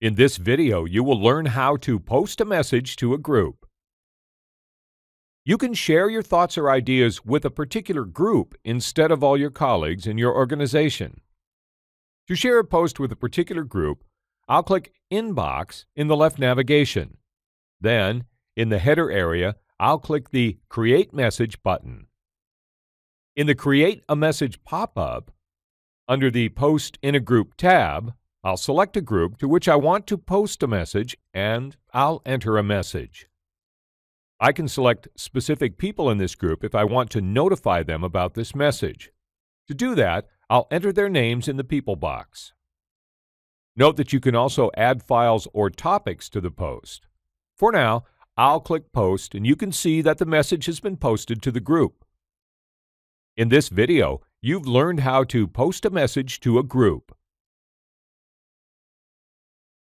In this video, you will learn how to post a message to a group. You can share your thoughts or ideas with a particular group instead of all your colleagues in your organization. To share a post with a particular group, I'll click Inbox in the left navigation. Then, in the header area, I'll click the Create Message button. In the Create a Message pop-up, under the Post in a Group tab, I'll select a group to which I want to post a message and I'll enter a message. I can select specific people in this group if I want to notify them about this message. To do that, I'll enter their names in the People box. Note that you can also add files or topics to the post. For now, I'll click Post and you can see that the message has been posted to the group. In this video, you've learned how to post a message to a group.